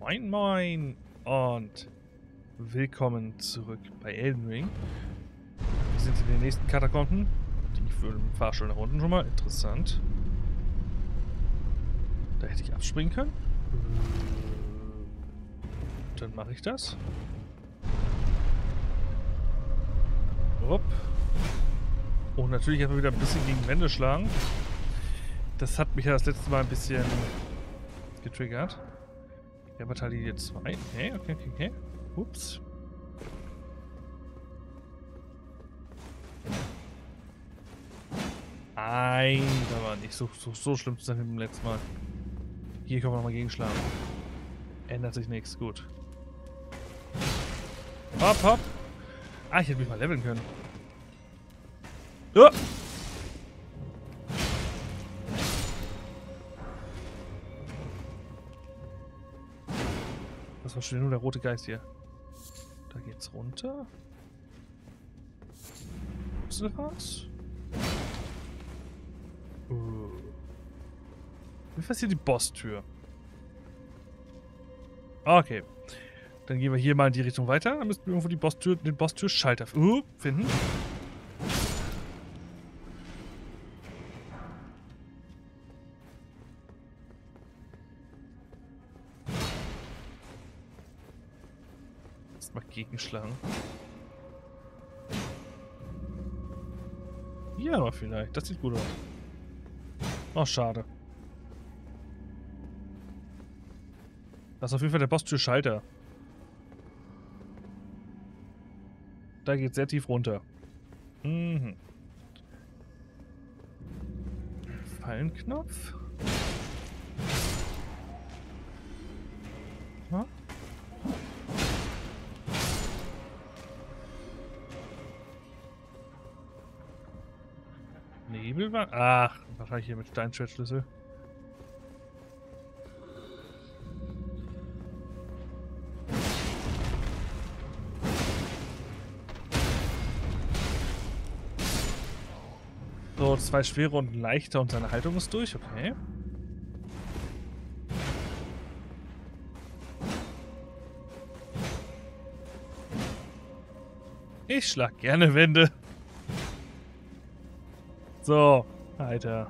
Moin Moin und willkommen zurück bei Elden Ring. Wir sind in den nächsten Katakomben. Die führen dem Fahrstuhl nach unten schon mal. Interessant. Da hätte ich abspringen können. Dann mache ich das. Upp. Und natürlich erstmal wieder ein bisschen gegen Wände schlagen. Das hat mich ja das letzte Mal ein bisschen getriggert. Ja, Bataille 2. Okay, okay, okay, okay. Ups. Nein, da war nicht so, so, so schlimm zu sein wie beim letzten Mal. Hier können wir nochmal gegenschlagen. Ändert sich nichts. Gut. Hopp, hopp. Ah, ich hätte mich mal leveln können. Oh. Das war schon nur der rote Geist hier. Da geht's runter. Ist das was? Uh. Wie ist hier die Boss-Tür? Okay. Dann gehen wir hier mal in die Richtung weiter. Dann müssten wir irgendwo die Boss-Tür, den Boss-Tür-Schalter uh, finden. Erstmal gegenschlagen. Hier aber vielleicht. Das sieht gut aus. Oh, schade. Das ist auf jeden Fall der Boss-Tür-Schalter. Da geht sehr tief runter. Mhm. Fallenknopf. Ha? Nebelwand? Ach, wahrscheinlich hier mit Steinschwertschlüssel. So, zwei schwere und leichter und seine Haltung ist durch, okay. Ich schlag gerne Wände. So, Alter.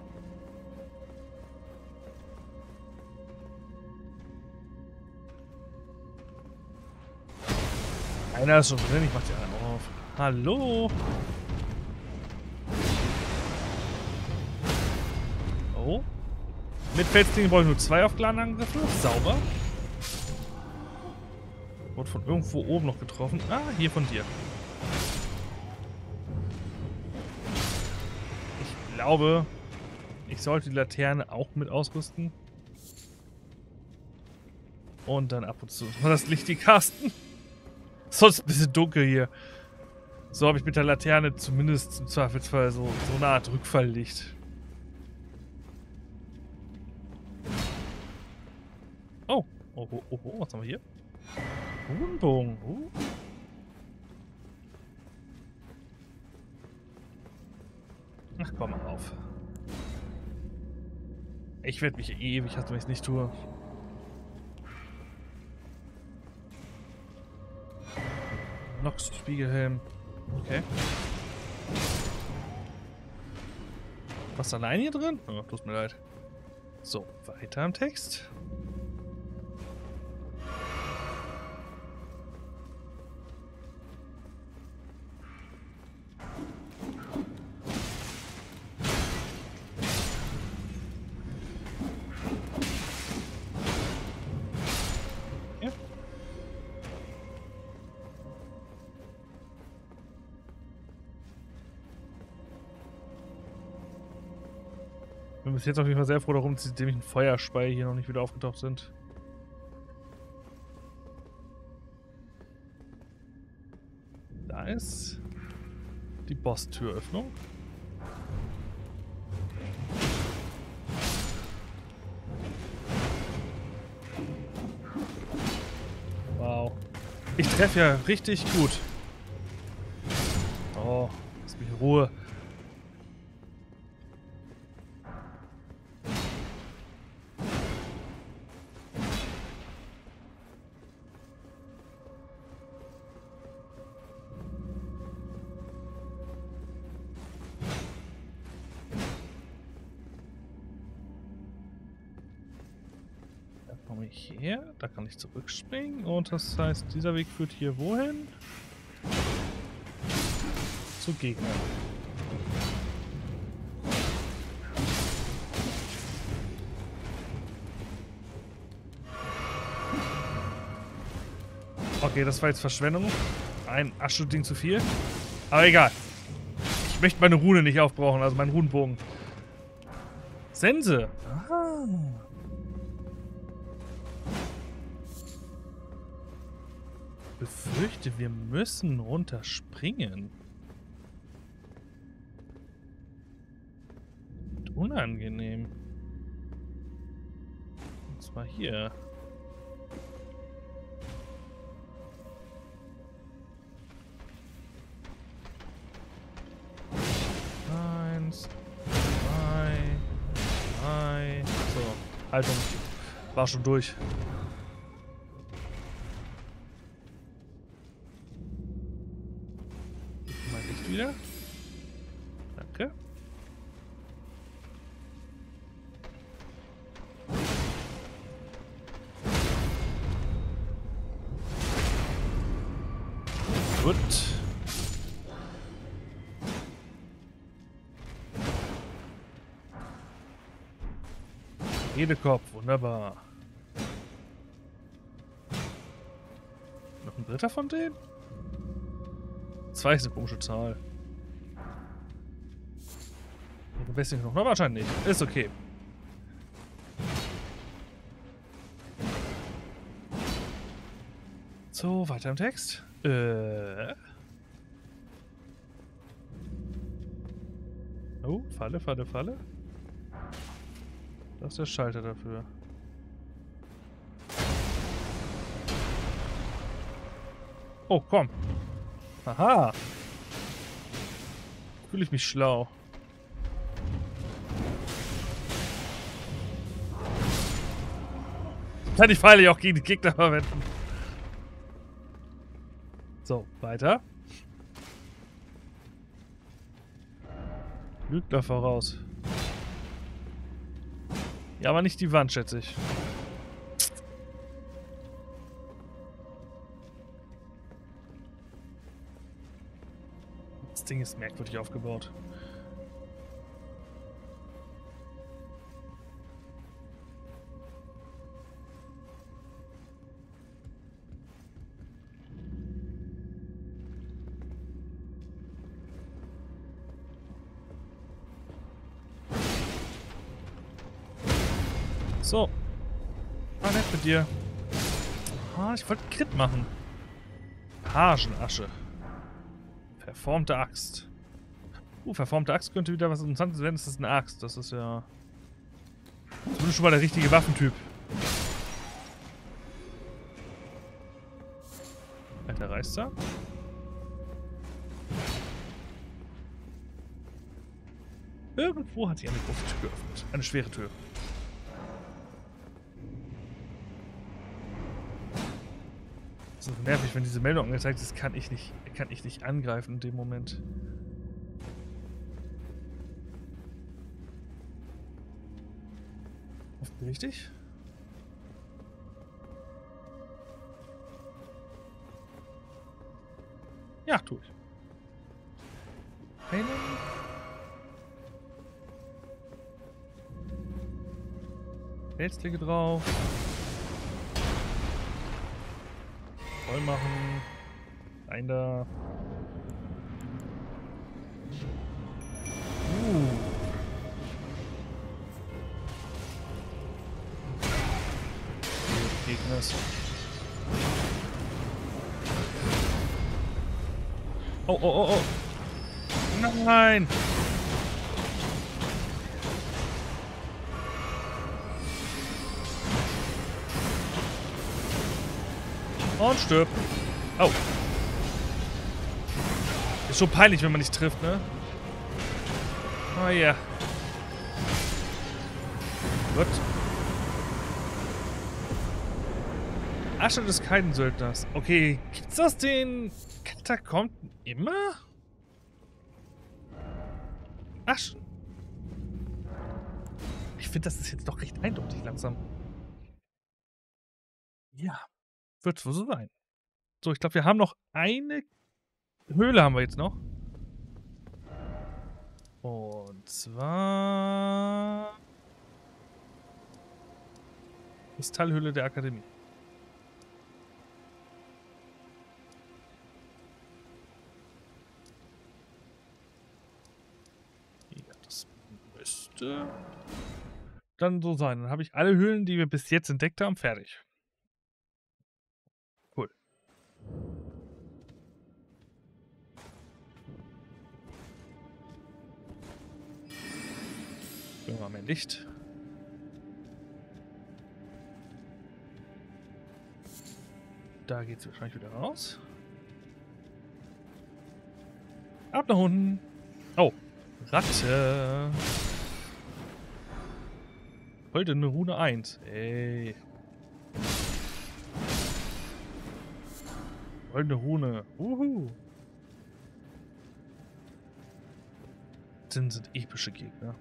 Einer ist schon drin, ich mach die anderen auf. Hallo? Oh. Mit Felslingen brauche ich nur zwei Aufgeladenangriffe. Sauber. Wurde von irgendwo oben noch getroffen. Ah, hier von dir. Glaube, ich sollte die Laterne auch mit ausrüsten. Und dann ab und zu das Licht die casten. Sonst ein bisschen dunkel hier. So habe ich mit der Laterne zumindest im Zweifelsfall so, so eine Art Rückfalllicht. Oh. Oh, oh, oh, oh, was haben wir hier? Runenbogen. Uh. Ach, komm mal auf. Ich werde mich ewig hassen, wenn ich es nicht tue. Nox Spiegelhelm. Okay. Was allein hier drin? Oh, tut mir leid. So, weiter im Text. Bis jetzt auf jeden Fall sehr froh darum, dass die dämlichen Feuerspei hier noch nicht wieder aufgetaucht sind. Ist die Boss-Türöffnung. Wow. Ich treffe ja richtig gut. Oh, lass mich in Ruhe. Ich zurückspringen. Und das heißt, dieser Weg führt hier wohin? Zu Gegnern. Okay, das war jetzt Verschwendung. Ein Ascheding zu viel. Aber egal. Ich möchte meine Rune nicht aufbrauchen, also meinen Runenbogen. Sense. Aha. Befürchte, wir müssen runterspringen. Und unangenehm. Und zwar hier. Eins, zwei, drei. So, Haltung. War schon durch. Wieder. Danke. Gut. Redekopf, wunderbar. Noch ein dritter von denen? Zwei ist eine komische Zahl. Besser noch, na wahrscheinlich. Ist okay. So, weiter im Text. Äh. Oh, Falle, Falle, Falle. Das ist der Schalter dafür. Oh, komm. Aha. Fühle ich mich schlau. Kann die Pfeile auch gegen die Gegner verwenden. So, weiter. Lügner voraus. Ja, aber nicht die Wand, schätze ich. Ding ist merkwürdig aufgebaut. So. War nett mit dir. Ah, ich wollte Crit machen. Hagenasche. Verformte Axt. Uh, verformte Axt könnte wieder was Interessantes werden. Das ist eine Axt. Das ist ja... Zumindest schon mal der richtige Waffentyp. Alter Reißer. Irgendwo hat sich eine große Tür geöffnet. Eine schwere Tür. Nervig, wenn diese Meldung angezeigt ist, kann ich nicht, kann ich nicht angreifen in dem Moment. Richtig? Ja, tue ich. Einen. Pelzklicke drauf. Voll machen. Rein da. Uh. Gegners. Oh, oh, oh, oh. Nein! Und stirb. Oh. Ist schon peinlich, wenn man nicht trifft, ne? Oh ja. Gut. Asche des Keinen-Söldners. Okay, gibt's das den Katakomben immer? Asche. Ich finde, das ist jetzt doch recht eindeutig langsam. Ja, wird wohl so sein. So, ich glaube, wir haben noch eine Höhle haben wir jetzt noch. Und zwar... Kristallhöhle der Akademie. Ja, das müsste dann so sein. Dann habe ich alle Höhlen, die wir bis jetzt entdeckt haben, fertig. Wir mal mehr Licht. Da geht es wahrscheinlich wieder raus. Ab nach unten. Oh, Ratte. Goldene Rune 1. Ey. Goldene Rune. Uhu. Das sind epische Gegner.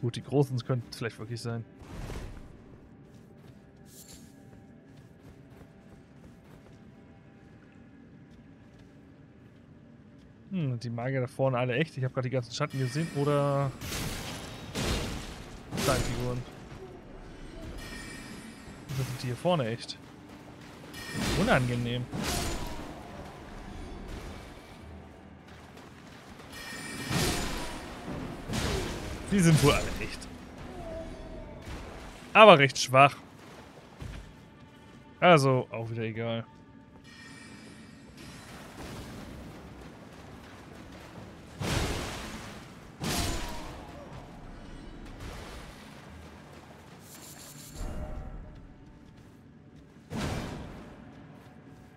Gut, die Großen könnten es vielleicht wirklich sein. Hm, die Magier da vorne alle echt. Ich habe gerade die ganzen Schatten gesehen. Oder Steinfiguren. Was sind die hier vorne echt? Unangenehm. Die sind wohl alle echt. Aber recht schwach. Also, auch wieder egal.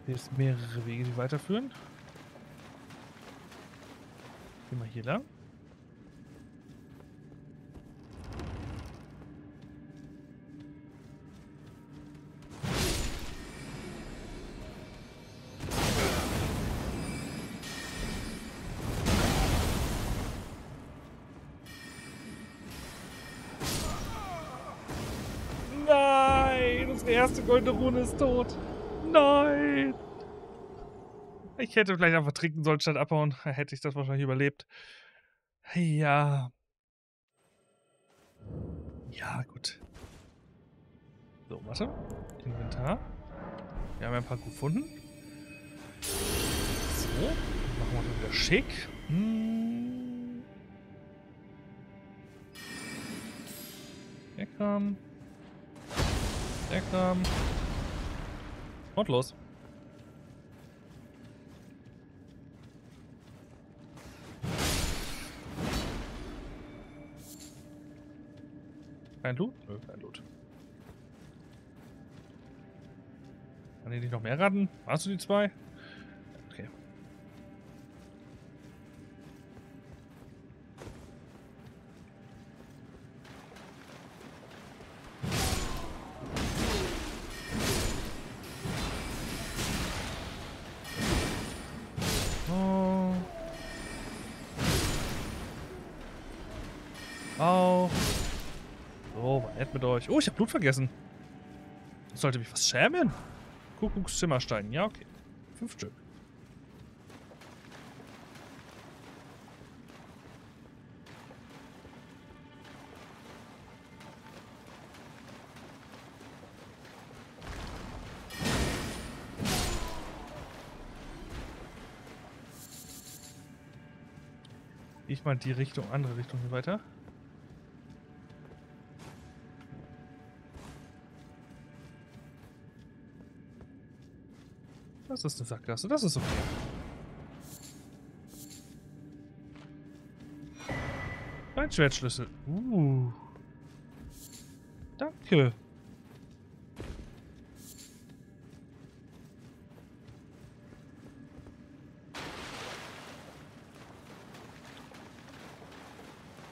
Hier ist mehrere Wege, die weiterführen. Gehen wir hier lang. Erste goldene Rune ist tot. Nein! Ich hätte vielleicht einfach trinken sollen statt abhauen. Hätte ich das wahrscheinlich überlebt. Ja. Ja, gut. So, warte. Inventar. Wir haben ein paar gefunden. So. Machen wir mal wieder schick. Hm. Der kam. Kam. Und los. Kein Loot? Nö, kein Loot. Kann hier nicht noch mehr raten? Hast du die zwei? Euch. Oh, ich habe Blut vergessen. Ich sollte mich was schämen. Kuckuckszimmerstein. Ja, okay. Fünf Stück. Ich mal die Richtung, andere Richtung hier weiter. Das ist eine Sackgasse, das ist okay. Ein Schwertschlüssel. Uh. Danke.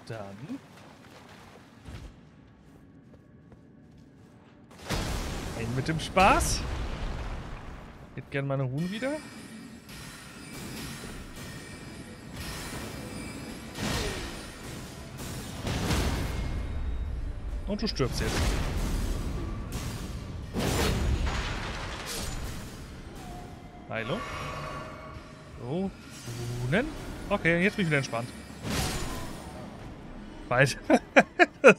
Dann. Ein mit dem Spaß gern meine Ruhen wieder. Und du stirbst jetzt. Heilung. So. Runen. Okay, jetzt bin ich wieder entspannt. Bald.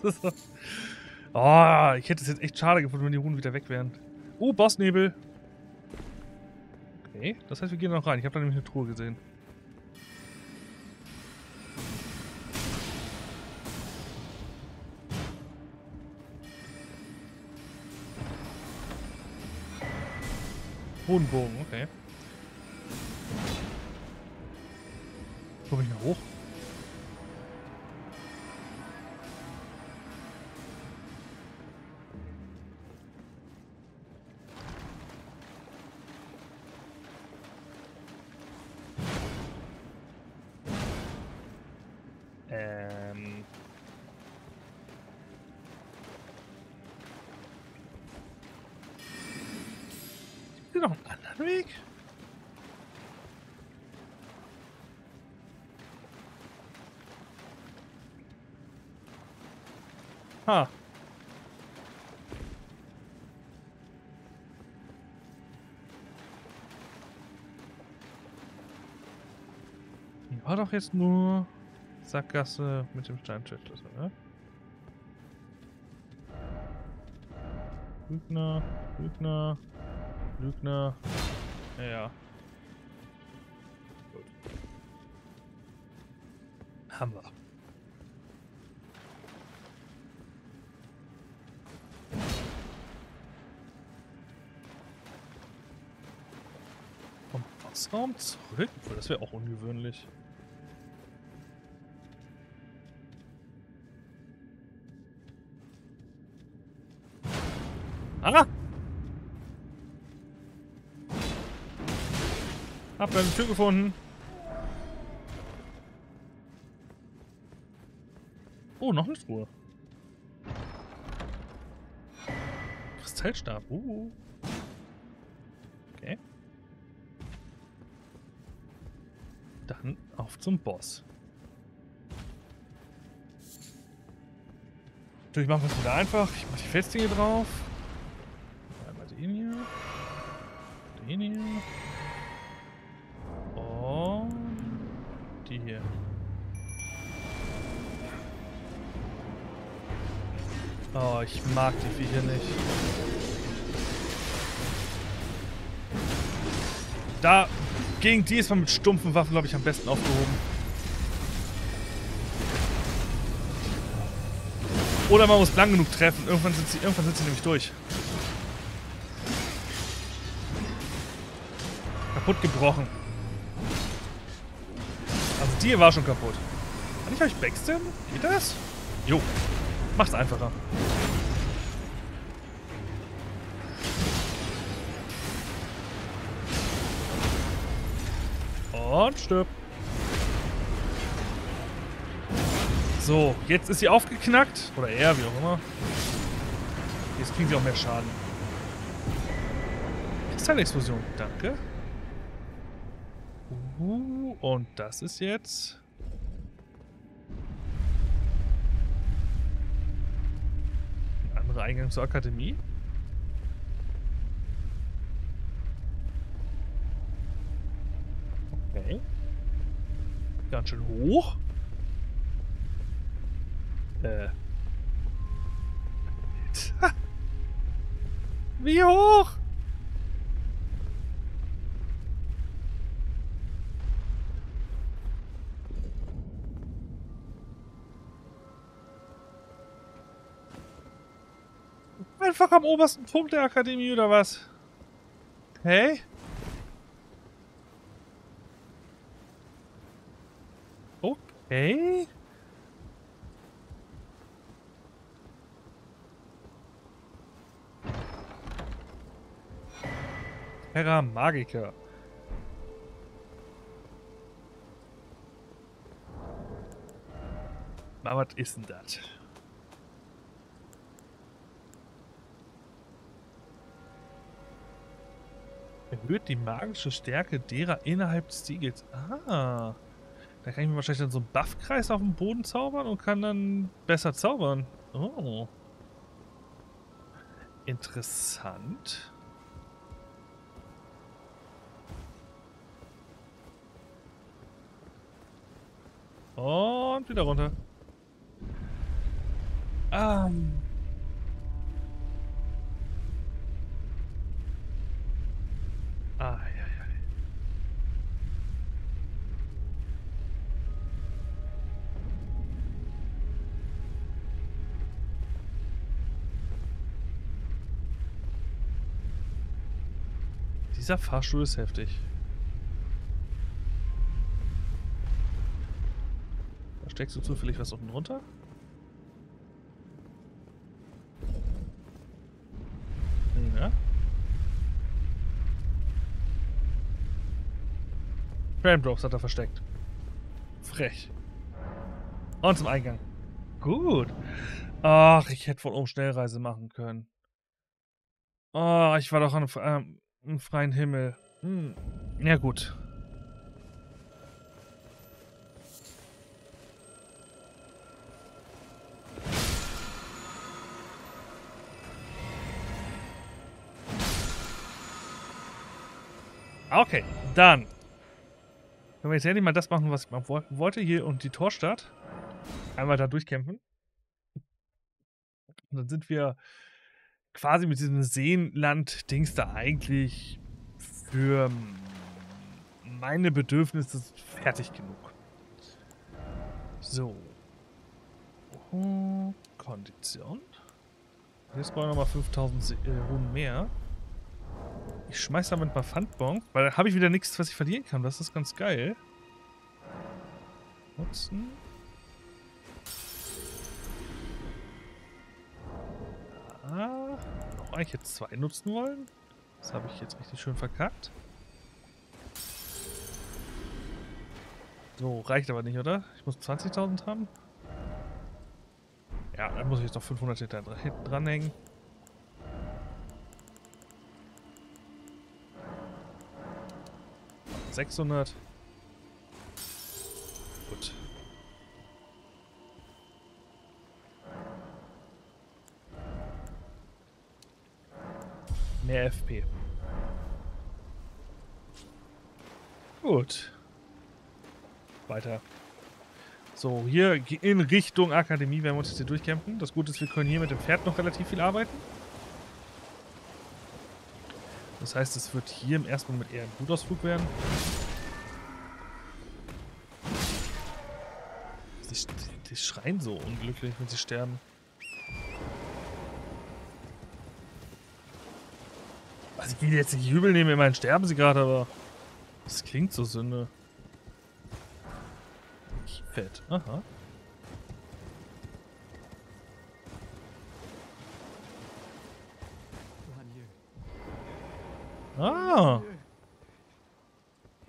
so. oh, ah, ich hätte es jetzt echt schade gefunden, wenn die Runen wieder weg wären. Oh, Bossnebel. Okay, das heißt, wir gehen noch rein. Ich habe da nämlich eine Truhe gesehen. Hohenbogen, okay. Komme ich noch hoch? Doch jetzt nur Sackgasse mit dem Steinschlüssel, ne? Lügner, Lügner, Lügner. Ja, ja. Gut. Haben wir. Vom Bossraum zurück? Das wäre auch ungewöhnlich. Ah! Hab eine Tür gefunden. Oh, noch eine Truhe. Kristallstab. Uh. Okay. Dann auf zum Boss. Natürlich machen wir es wieder einfach. Ich mache die Festdinge drauf. Ich mag die Viecher nicht. Da gegen die ist man mit stumpfen Waffen, glaube ich, am besten aufgehoben. Oder man muss lang genug treffen. Irgendwann sind sie, irgendwann sind sie nämlich durch. Kaputt gebrochen. Also die war schon kaputt. Kann ich euch backstabben? Geht das? Jo. Macht's einfacher. Und stirb. So, jetzt ist sie aufgeknackt. Oder er, wie auch immer. Jetzt kriegen sie auch mehr Schaden. Kristallexplosion, danke. Uh, und das ist jetzt... Ein anderer Eingang zur Akademie. Ganz schön hoch. Äh. Wie hoch? Einfach am obersten Punkt der Akademie oder was? Hey? Okay. Terra Magica. Na, was ist denn das? Erhöht die magische Stärke derer innerhalb des Siegels. Ah. Da kann ich mir wahrscheinlich dann so einen Buffkreis auf dem Boden zaubern und kann dann besser zaubern. Oh. Interessant. Und wieder runter. Ähm. Dieser Fahrstuhl ist heftig. Da steckst du zufällig was unten drunter? Ja. Frame Drops hat er versteckt. Frech. Und zum Eingang. Gut. Ach, ich hätte wohl um Schnellreise machen können. Oh, ich war doch an, ähm, im freien Himmel. Hm. Ja, gut. Okay, dann. Können wir jetzt endlich mal das machen, was ich mal wollte. Hier und die Torstadt. Einmal da durchkämpfen. Und dann sind wir quasi mit diesem Seenland-Dings da eigentlich für meine Bedürfnisse fertig genug. So. Kondition. Jetzt brauche ich nochmal 5000 äh, mehr. Ich schmeiß damit mal Pfandbon, weil da habe ich wieder nichts, was ich verlieren kann. Das ist ganz geil. Nutzen. Ah, noch eigentlich jetzt zwei nutzen wollen. Das habe ich jetzt richtig schön verkackt. So, reicht aber nicht, oder? Ich muss 20.000 haben. Ja, dann muss ich jetzt noch 500 hinten dranhängen. 600. Mehr FP. Gut. Weiter. So, hier in Richtung Akademie werden wir uns jetzt hier durchkämpfen. Das Gute ist, wir können hier mit dem Pferd noch relativ viel arbeiten. Das heißt, es wird hier im ersten Moment eher ein Blutausflug werden. Die, die, schreien so unglücklich, wenn sie sterben. Also ich will jetzt nicht übel nehmen, immerhin sterben sie gerade, aber das klingt so Sünde. Fett. Aha. Ah.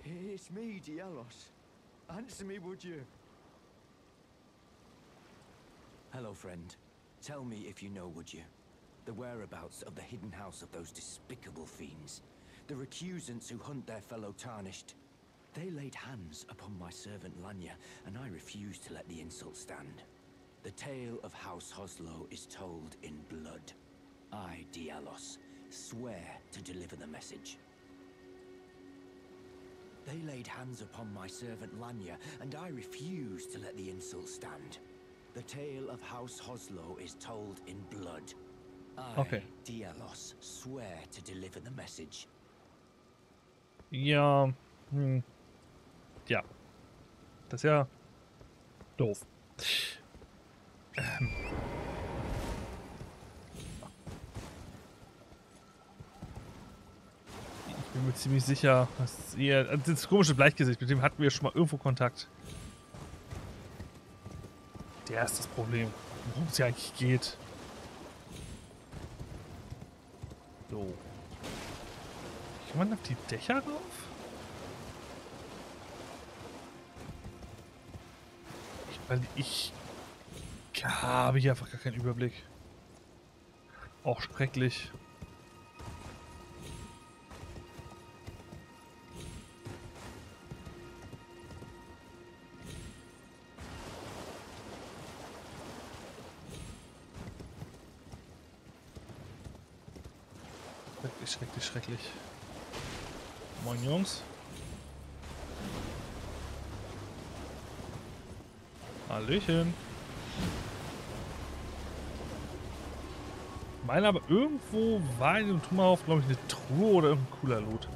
It's me, Dielos. Answer me, would you? Hello, friend. Tell me if you know, would you? The whereabouts of the hidden house of those despicable fiends. The recusants who hunt their fellow tarnished. They laid hands upon my servant Lanya, and I refused to let the insult stand. The tale of House Hoslo is told in blood. I, Dialos, swear to deliver the message. They laid hands upon my servant Lanya, and I refuse to let the insult stand. The tale of House Hoslo is told in blood. Okay. Dialos, swear to deliver the message. Ja. Hm. Ja. Das ist ja doof. Ähm. Ich bin mir ziemlich sicher, dass ihr. Das komische Bleichgesicht, mit dem hatten wir schon mal irgendwo Kontakt. Der ist das Problem. Worum es hier eigentlich geht. So. Kann man auf die Dächer rauf? Ich, weil ich habe hier einfach gar keinen Überblick. Auch schrecklich. Jungs. Hallöchen. Meine aber irgendwo war in dem Trümmerhauf, glaube ich, eine Truhe oder irgendein cooler Loot.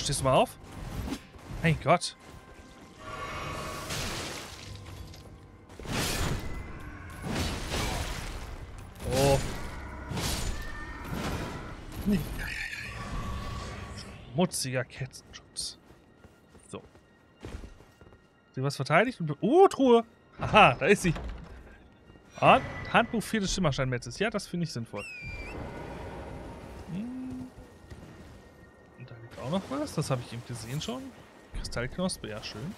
Stehst du mal auf? Mein Gott. Oh. Schmutziger Kettenschutz. So. Sie was verteidigt? Oh, Truhe. Aha, da ist sie. Und Handbuch des Schimmersteinmetzes. Ja, das finde ich sinnvoll. Auch noch was. Das habe ich eben gesehen schon. Kristallknospe, ja schön.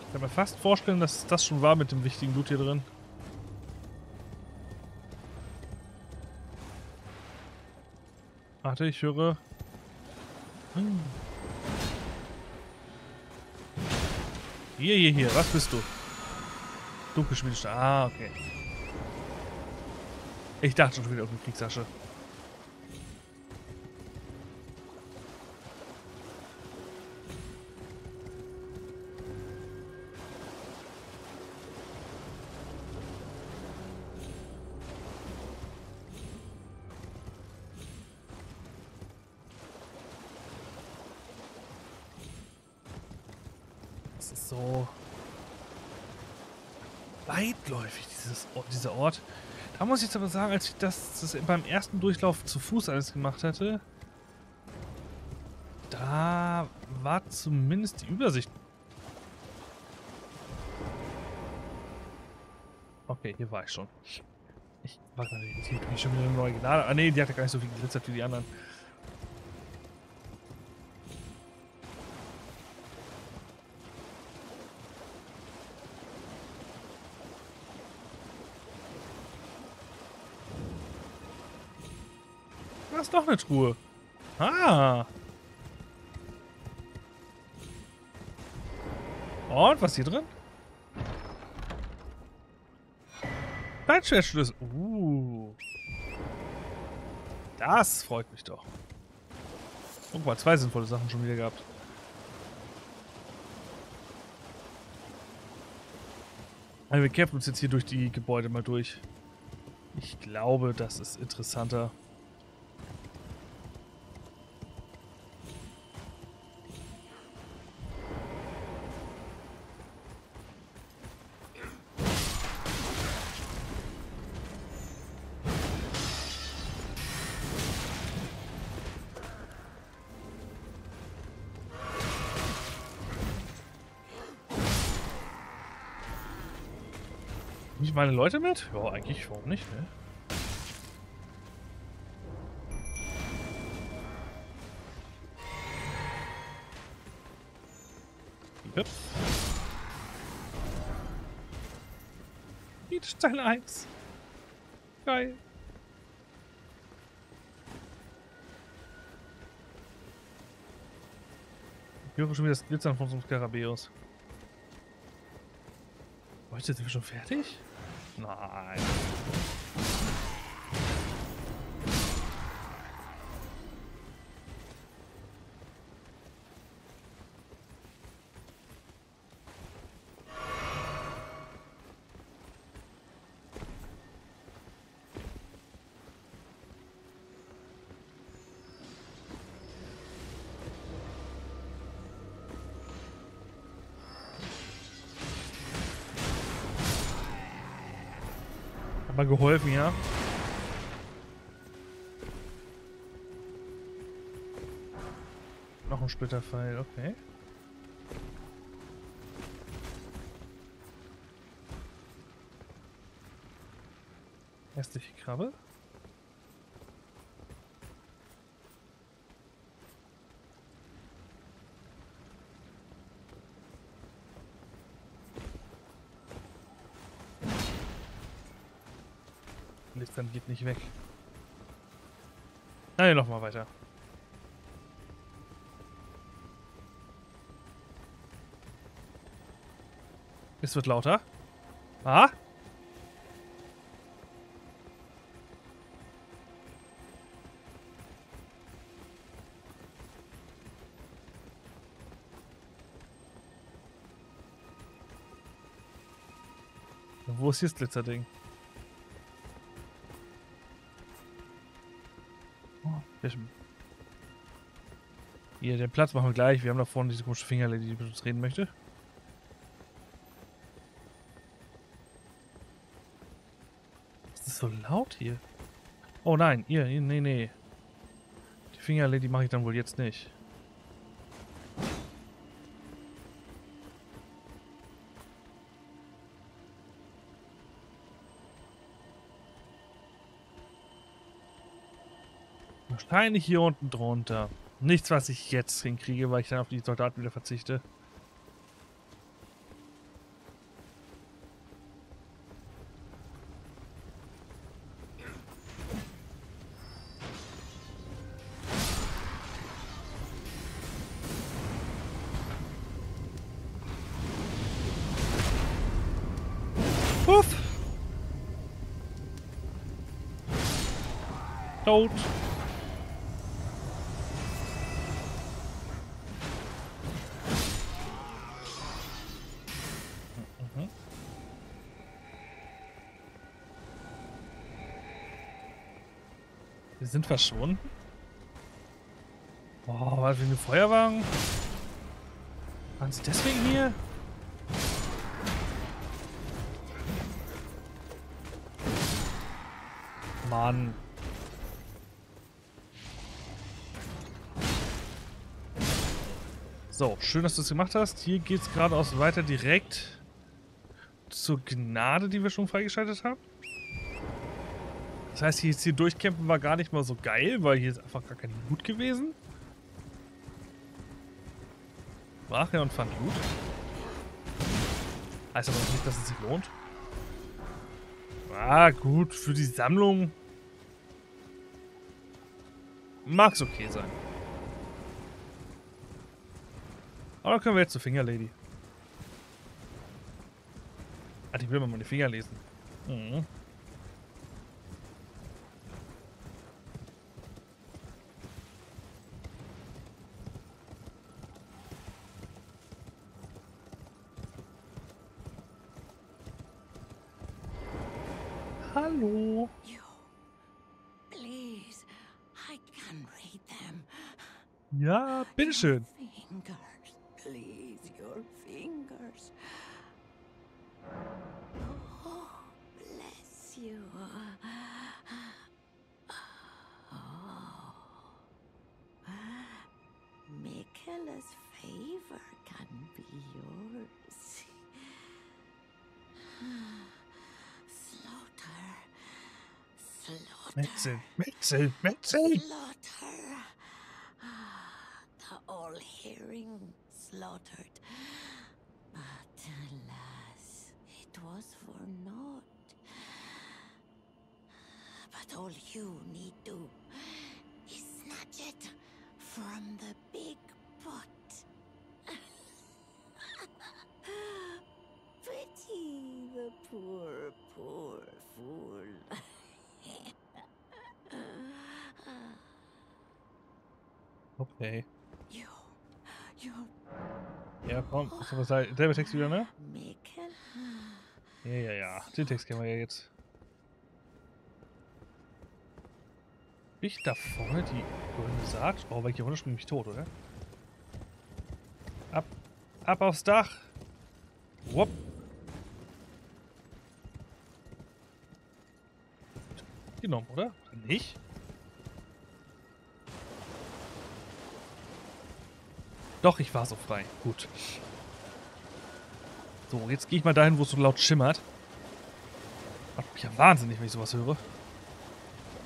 Ich kann mir fast vorstellen, dass das schon war mit dem wichtigen Loot hier drin. Warte, ich höre... Hm. Hier, hier, hier. Was bist du? Dunkelschmiedestahl. Ah, okay. Ich dachte schon wieder auf eine Kriegsasche. Jetzt aber sagen, als ich das, das beim ersten Durchlauf zu Fuß alles gemacht hätte, da war zumindest die Übersicht. Okay, hier war ich schon. Ich war gerade irritiert, wie ich schon wieder neue geladen Ah ne, die hatte gar nicht so viel geglitzert wie die anderen. Eine Truhe. Ah. Und, was ist hier drin? Zeitschwertschlüssel. Uh. Das freut mich doch. Guck mal, zwei sinnvolle Sachen schon wieder gehabt. Also wir kämpfen uns jetzt hier durch die Gebäude mal durch. Ich glaube, das ist interessanter. Nicht meine Leute mit? Ja, eigentlich, warum nicht, ne? Yep. Stein 1. Geil. Ich höre schon wieder das Glitzern von so einem Skarabäus. Heute sind wir schon fertig? Nein. Mal geholfen, ja? Noch ein Splitterpfeil, okay. Hässliche Krabbe. Geht nicht weg. Nein, noch mal weiter. Es wird lauter. Ah? Wo ist hier das Glitzerding? Hier, den Platz machen wir gleich. Wir haben da vorne diese komische Fingerlady, die mit uns reden möchte. Ist das so laut hier? Oh nein, ihr, nee, nee. Die Fingerlady mache ich dann wohl jetzt nicht. Wahrscheinlich hier unten drunter. Nichts, was ich jetzt hinkriege, weil ich dann auf die Soldaten wieder verzichte. Puff! Tot! Wir sind verschwunden? Boah, was für ein Feuerwagen? Waren sie deswegen hier? Mann. So, schön, dass du es gemacht hast. Hier geht es geradeaus weiter direkt zur Gnade, die wir schon freigeschaltet haben. Das heißt, jetzt hier durchkämpfen war gar nicht mal so geil, weil hier ist einfach gar kein Loot gewesen. War ja und fand Loot. Heißt aber nicht, dass es sich lohnt. Ah, gut, für die Sammlung mag es okay sein. Aber können wir jetzt zur Fingerlady. Ah, die will mal meine Finger lesen. Mhm. You, please, I can read them. Ja, bitteschön. Fingers, please, your fingers. Oh, bless you. Oh. Michaela's favor can be yours. Metzel, Metzel, Metzel. Slaughter. The all hearing slaughtered. But alas, it was for naught. But all you need do is snatch it from the You Ja, komm. Ist aber selber Text wieder, ne? Ja, ja, ja. Den Text kennen wir ja jetzt. Ich da vorne die goldene Saat? Oh, weil ich hier runter bin ich tot, oder? Ab. Ab aufs Dach. Wupp. Genommen? Oder Nicht? Doch, ich war so frei. Gut. So, jetzt gehe ich mal dahin, wo es so laut schimmert. Macht mich ja wahnsinnig, wenn ich sowas höre.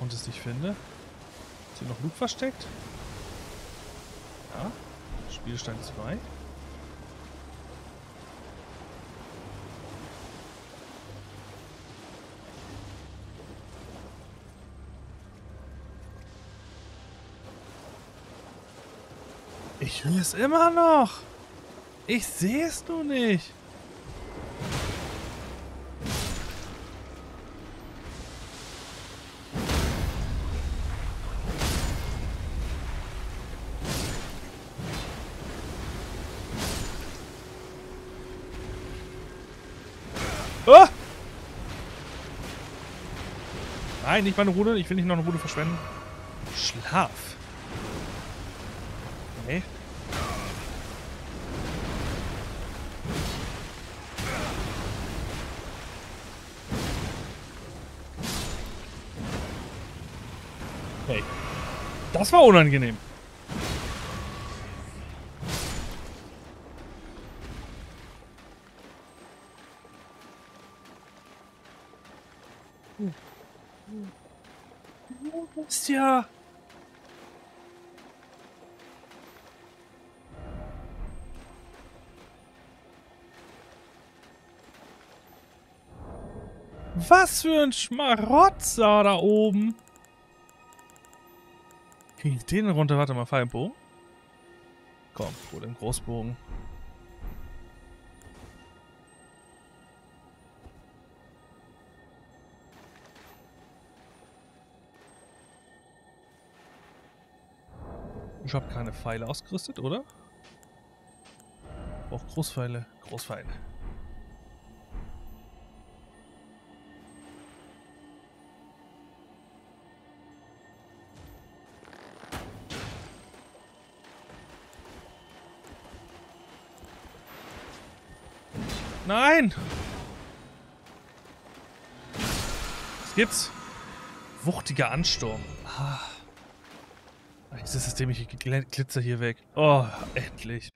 Und es nicht finde. Ist hier noch Loot versteckt? Ja. Spielstein 2. Ich höre es immer noch. Ich sehe es nur nicht. Oh! Nein, nicht meine Rune. Ich will nicht noch eine Rune verschwenden. Schlaf. Das war unangenehm. Ist ja. Was für ein Schmarotzer da oben. Krieg ich den runter? Warte mal, Pfeilbogen. Komm, hol den Großbogen. Ich habe keine Pfeile ausgerüstet, oder? Auch Großpfeile. Großpfeile. Nein! Was gibt's? Wuchtiger Ansturm. Ah. Dieses systemische Glitzer hier weg. Oh, endlich.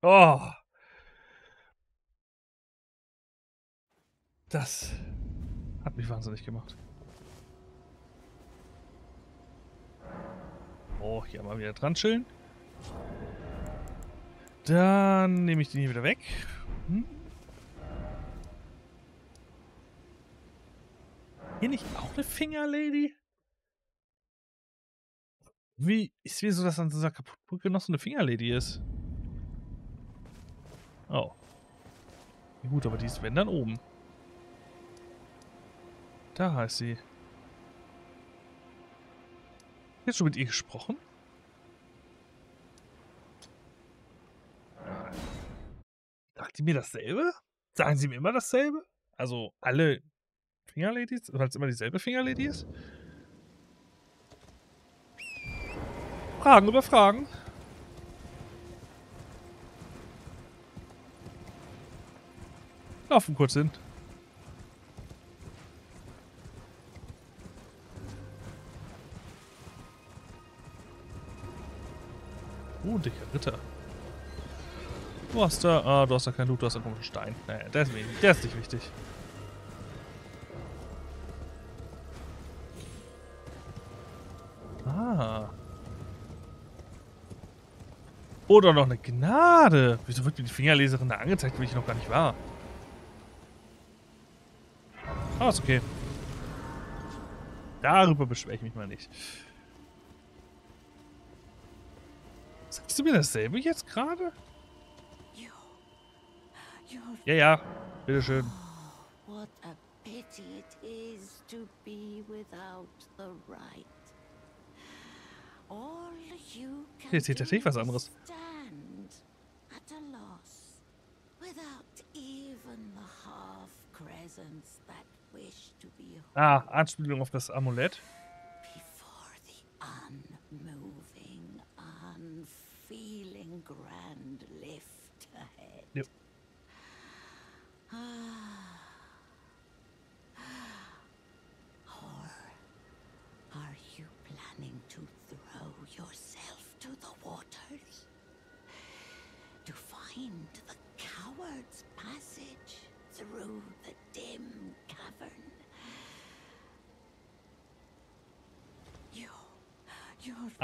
Oh. Das hat mich wahnsinnig gemacht. Oh, hier mal wieder dran chillen. Dann nehme ich den hier wieder weg. Hm? Hier nicht auch eine Fingerlady? Wie ist wie so, dass an dieser Kaputtbrücke noch so eine Fingerlady ist? Oh. Ja, gut, aber die ist wenn dann oben. Da heißt sie. Jetzt schon mit ihr gesprochen? Sagt die mir dasselbe? Sagen sie mir immer dasselbe? Also alle Fingerladies, weil es immer dieselbe Fingerlady ist? Fragen über Fragen. Laufen kurz hin. Oh, dicker Ritter. Du hast da, ah, du hast da keinen Loot, du hast einen komischen Stein. Naja, der ist, der ist nicht wichtig. Ah. Oder noch eine Gnade. Wieso wird mir die Fingerleserin da angezeigt, wenn ich noch gar nicht war? Ah, ist okay. Darüber beschwere ich mich mal nicht. Sagst du mir dasselbe jetzt gerade? Ja, ja. Bitteschön. Oh, what a pity it is to be without the right. All you can Jetzt sieht tatsächlich was anderes. Ah, Anspielung auf das Amulett. unfeeling grand lift ahead. Yep. Or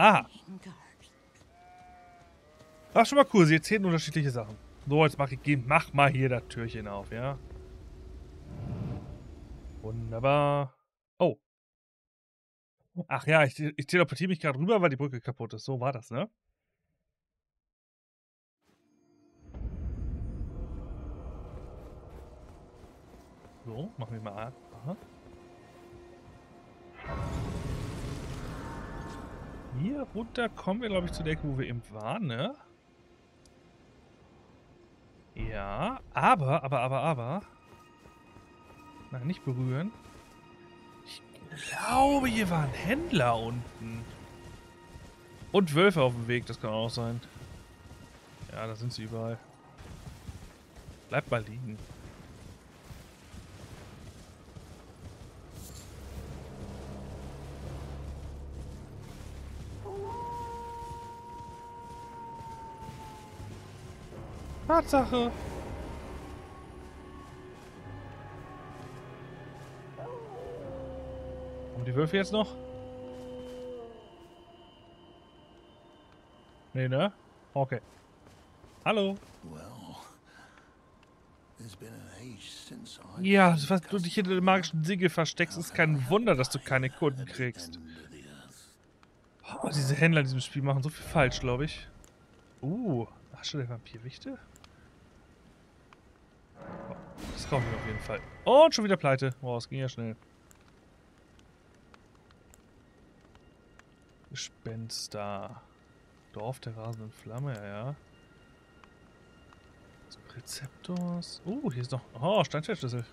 Aha. Ach, schon mal cool. Sie erzählen unterschiedliche Sachen. So, jetzt mach ich, mach mal hier das Türchen auf, ja? Wunderbar. Oh. Ach ja, ich, ich teleportiere mich gerade rüber, weil die Brücke kaputt ist. So war das, ne? So, machen wir mal. an. Aha. Hier runter kommen wir, glaube ich, zu der Ecke, wo wir eben waren, ne? Ja, aber, aber, aber, aber. Nein, nicht berühren. Ich glaube, hier waren Händler unten. Und Wölfe auf dem Weg, das kann auch sein. Ja, da sind sie überall. Bleibt mal liegen. Tatsache. Und die Wölfe jetzt noch? Nee, ne? Okay. Hallo. Ja, was du dich hinter dem magischen Siegel versteckst, ist kein Wunder, dass du keine Kunden kriegst. Oh, diese Händler in diesem Spiel machen so viel falsch, glaube ich. Uh, Asche der Vampirwichte? Kaufen wir auf jeden Fall. Und schon wieder pleite. Wow, es ging ja schnell. Gespenster. Dorf der rasenden Flamme, ja. Rezeptors. Oh, hier ist noch. Oh, Steinzeitschlüssel.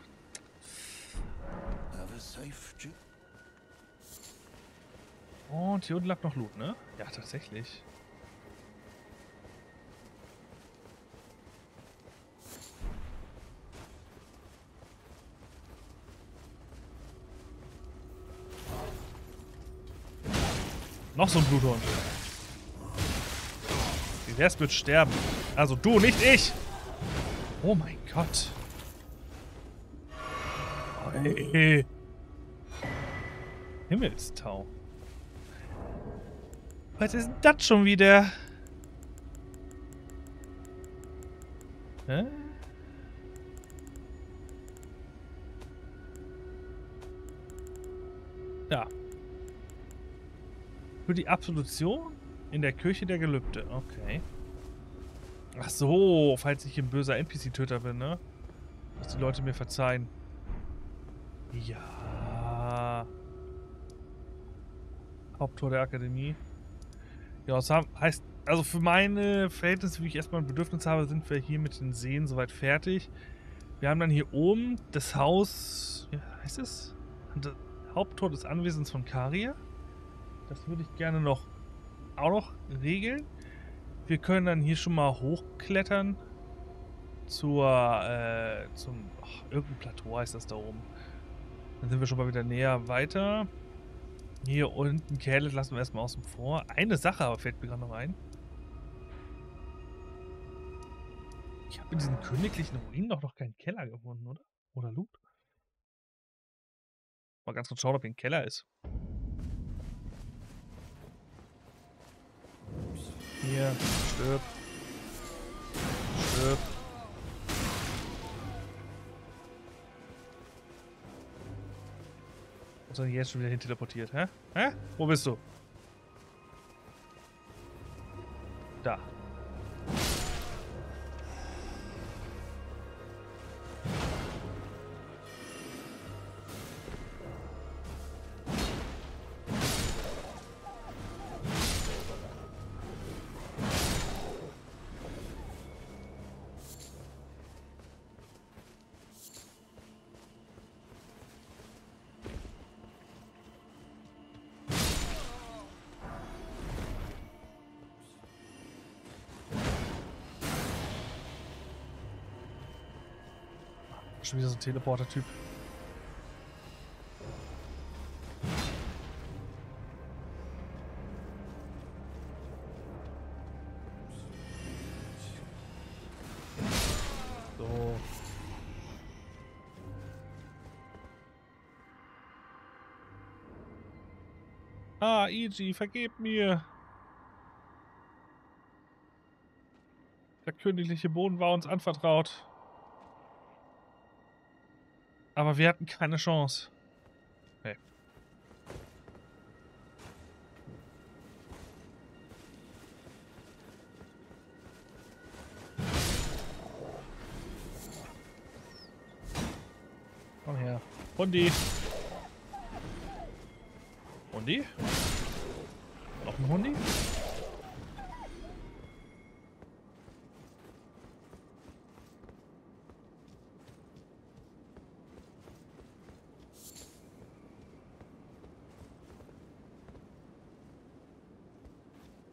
Und hier unten lag noch Loot, ne? Ja, tatsächlich. Noch so ein Bluthund. Der wird sterben. Also du, nicht ich! Oh mein Gott. Hey. Himmelstau. Was ist denn das schon wieder? Hä? Für die Absolution in der Kirche der Gelübde. Okay. Ach so, falls ich ein böser NPC-Töter bin, ne? Dass die Leute mir verzeihen. Ja. Haupttor der Akademie. Ja, das heißt, also für meine Verhältnisse, wie ich erstmal ein Bedürfnis habe, sind wir hier mit den Seen soweit fertig. Wir haben dann hier oben das Haus, wie heißt es? Haupttor des Anwesens von Karia. Das würde ich gerne noch auch noch regeln. Wir können dann hier schon mal hochklettern zur, äh, zum, ach, irgendein Plateau heißt das da oben. Dann sind wir schon mal wieder näher weiter. Hier unten Kerle lassen wir erstmal außen vor. Eine Sache aber fällt mir gerade noch ein. Ich habe in diesen königlichen Ruinen doch noch keinen Keller gefunden, oder? Oder Loot? Mal ganz kurz schauen, ob hier ein Keller ist. Hier, stirb. Stirb. Was ich jetzt schon wieder hin teleportiert, hä? Hä? Wo bist du? Da. Schon wieder so ein Teleporter-Typ. So. Ah, Iji, vergeb mir. Der königliche Boden war uns anvertraut. Aber wir hatten keine Chance. Nee. Hundi. Hundi? Noch ein Hundi?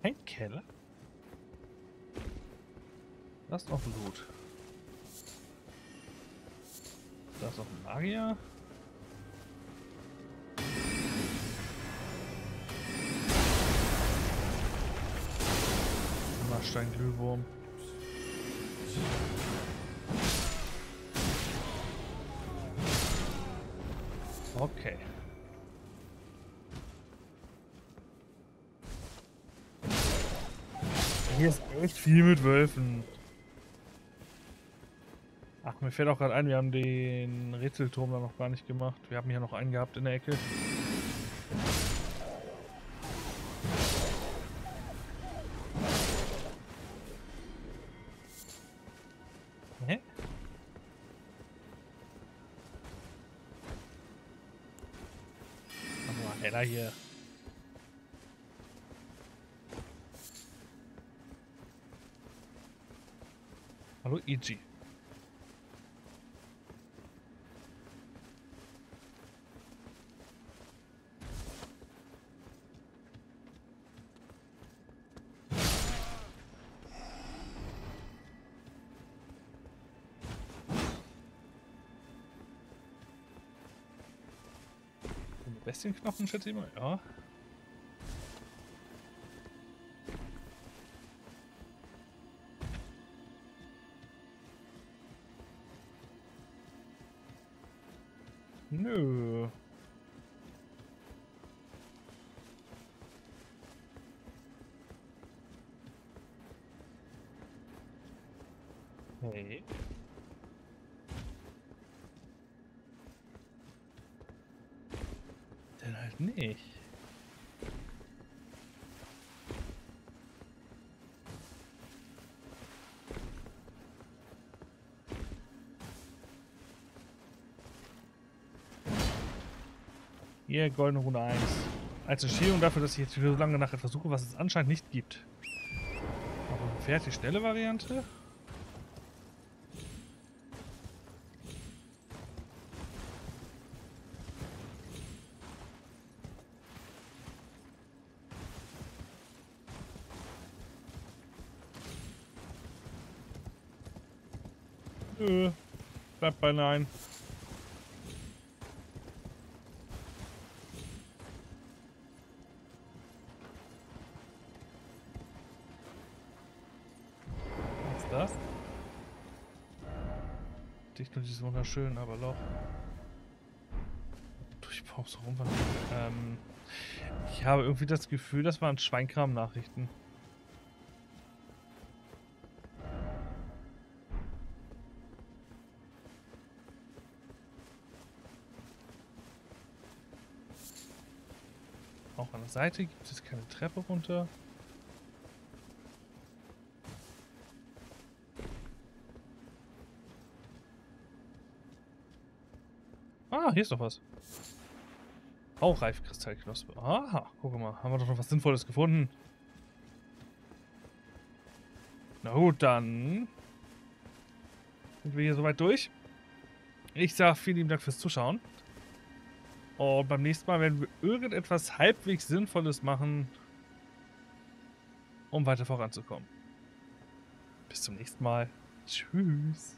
Ein Keller? Das ist noch Blut. Da ist noch ein Magier. Marstein-Glühwurm. Okay. Hier ist echt viel mit Wölfen. Fällt auch gerade ein, wir haben den Rätselturm da noch gar nicht gemacht. Wir haben hier noch einen gehabt in der Ecke. Hä? Mach mal heller hier. Hallo, Iji. Bestienknochen, schätze ich mal. Ja. Hier, goldene Rune 1. Als Entschädigung dafür, dass ich jetzt so lange nach etwas suche, was es anscheinend nicht gibt. Aber eine fertig schnelle Variante? Bleibt bei nein. Wunderschön, aber Loch. Durchbauchs rumwandern. Ähm, ich habe irgendwie das Gefühl, das waren Schweinkram-Nachrichten. Auch an der Seite gibt es keine Treppe runter. Hier ist doch was. Baureifkristallknospe. Aha, guck mal, haben wir doch noch was Sinnvolles gefunden. Na gut, dann sind wir hier soweit durch. Ich sage vielen lieben Dank fürs Zuschauen. Und beim nächsten Mal werden wir irgendetwas halbwegs Sinnvolles machen, um weiter voranzukommen. Bis zum nächsten Mal. Tschüss.